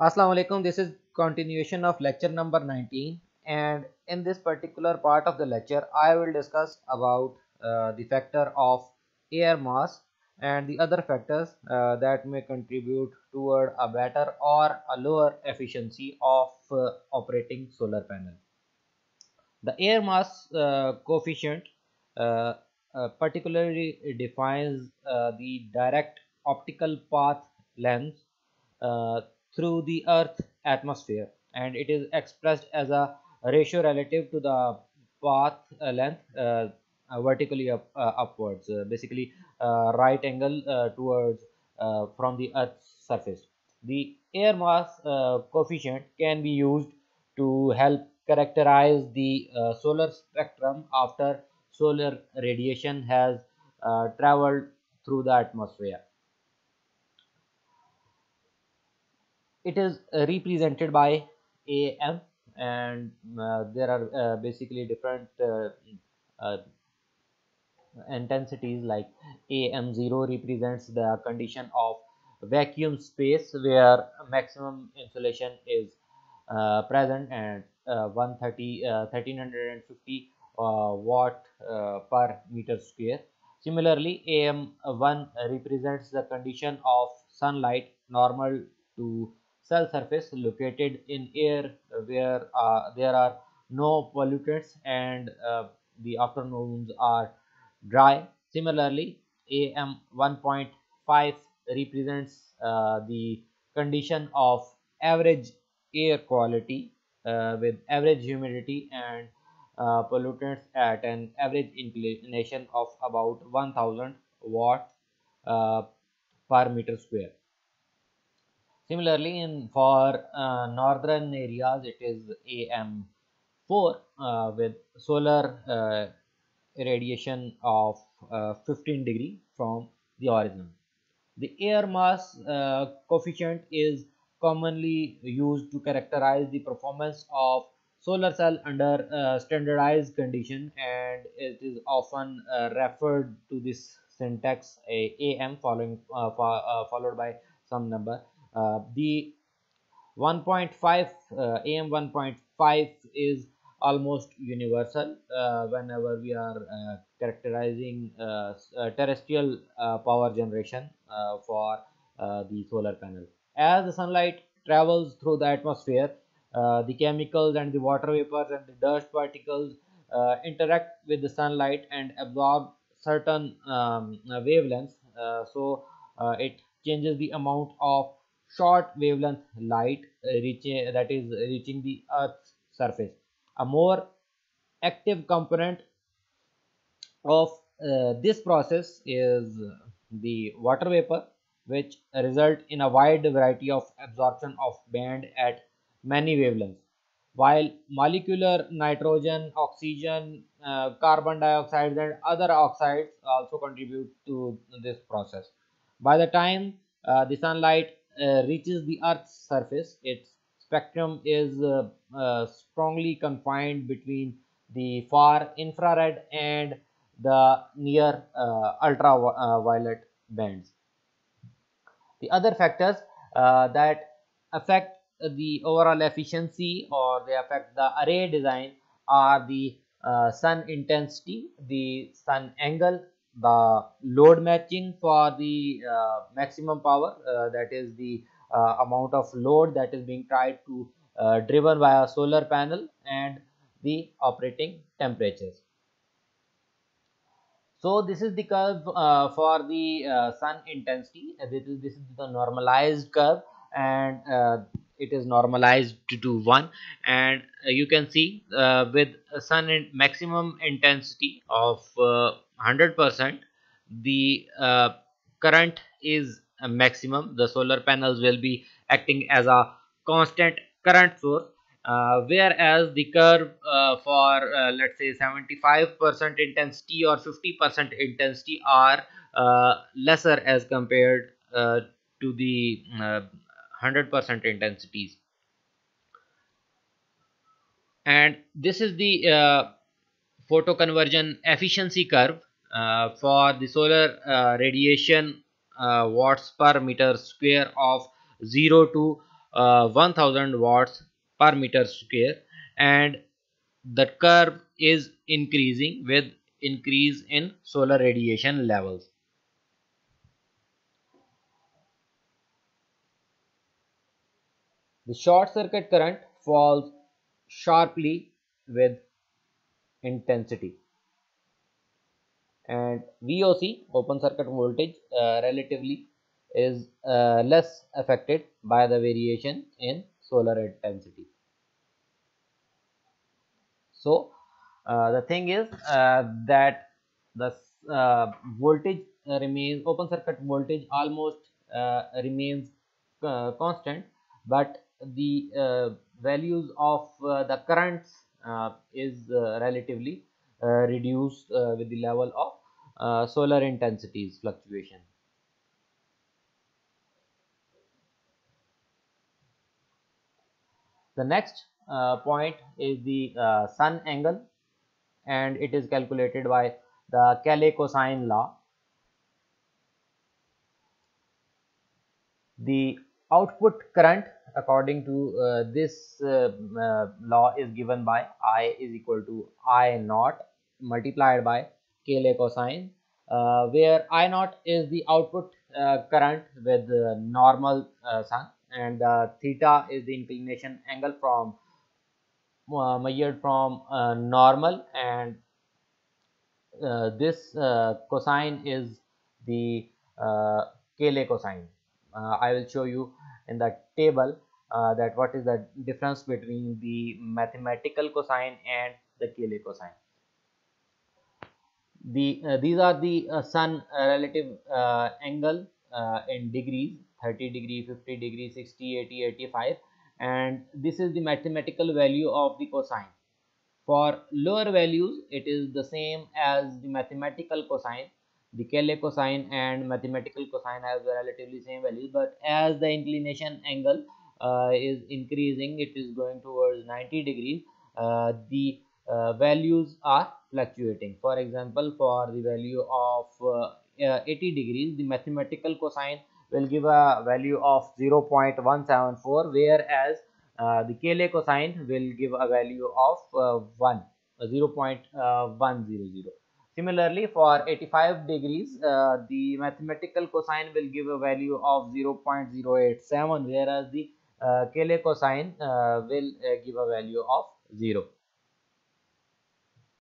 Assalamu alaikum. This is continuation of lecture number 19 and in this particular part of the lecture I will discuss about uh, the factor of air mass and the other factors uh, that may contribute toward a better or a lower efficiency of uh, operating solar panel. The air mass uh, coefficient uh, uh, particularly defines the direct optical path length through the earth atmosphere and it is expressed as a ratio relative to the path uh, length uh, uh, vertically up, uh, upwards uh, basically uh, right angle towards from the earth's surface. The air mass coefficient can be used to help characterize the solar spectrum after solar radiation has traveled through the atmosphere it is uh, represented by am and uh, there are uh, basically different uh, uh, intensities like am0 represents the condition of vacuum space where maximum insolation is uh, present and 130 1350 watt per meter square. Similarly am1 represents the condition of sunlight normal to cell surface located in air where uh, there are no pollutants and uh, the afternoons are dry. Similarly, AM 1.5 represents uh, the condition of average air quality uh, with average humidity and uh, pollutants at an average inclination of about 1000 watt uh, per meter square. Similarly, in for uh, northern areas, it is AM4 uh, with solar uh, irradiation of uh, 15 degree from the origin. The air mass uh, coefficient is commonly used to characterize the performance of solar cell under uh, standardized condition and it is often referred to this syntax AM following followed by some number uh, the 1.5 uh, am 1.5 is almost universal uh, whenever we are uh, characterizing uh, terrestrial power generation for the solar panel. As the sunlight travels through the atmosphere the chemicals and the water vapors and the dust particles interact with the sunlight and absorb certain um, wavelengths so it changes the amount of short wavelength light that is reaching the earth's surface. A more active component of uh, this process is the water vapor which result in a wide variety of absorption of band at many wavelengths. While molecular nitrogen oxygen uh, carbon dioxide and other oxides also contribute to this process. By the time uh, the sunlight reaches the Earth's surface, its spectrum is uh, uh, strongly confined between the far infrared and the near ultraviolet bands. The other factors that affect the overall efficiency or they affect the array design are the uh, sun intensity, the sun angle, the load matching for the uh, maximum power uh, that is the uh, amount of load that is being tried to driven by a solar panel and the operating temperatures. So this is the curve uh, for the uh, sun intensity. This is, this is the normalized curve and it is normalized to, to 1 and you can see with sun in maximum intensity of 100% the uh, current is maximum. The solar panels will be acting as a constant current source uh, whereas the curve uh, for uh, let's say 75% intensity or 50% intensity are uh, lesser as compared uh, to the 100% intensities. And this is the photo conversion efficiency curve uh, for the solar uh, radiation uh, watts per meter square of 0 to uh, 1000 watts per meter square and the curve is increasing with increase in solar radiation levels. The short circuit current falls sharply with intensity and VOC open circuit voltage uh, relatively is uh, less affected by the variation in solar intensity. So uh, the thing is uh, that the uh, voltage remains open circuit voltage almost uh, remains constant but the values of the currents Uh, is uh, relatively uh, reduced with the level of solar intensities fluctuation. The next uh, point is the uh, sun angle and it is calculated by the Kelly cosine law. The output current according to uh, this uh, uh, law is given by I is equal to I naught multiplied by Kelly cosine uh, where I naught is the output current with normal sun and uh, theta is the inclination angle from uh, measured from uh, normal and uh, this uh, cosine is the uh, Kelly cosine. Uh, I will show you in the table uh, that what is the difference between the mathematical cosine and the Kelly cosine. The uh, these are the sun relative angle in degrees 30 degree 50 degree 60 80 85 and this is the mathematical value of the cosine. For lower values it is the same as the mathematical cosine the Kelly cosine and mathematical cosine have relatively same values but as the inclination angle uh, is increasing it is going towards 90 degrees uh, the uh, values are fluctuating. For example for the value of uh, 80 degrees the mathematical cosine will give a value of 0.174 whereas uh, the Kelly cosine will give a value of uh, 1 uh, 0.100 similarly for 85 degrees uh, the mathematical cosine will give a value of 0.087 whereas the uh, Kelly cosine uh, will give a value of 0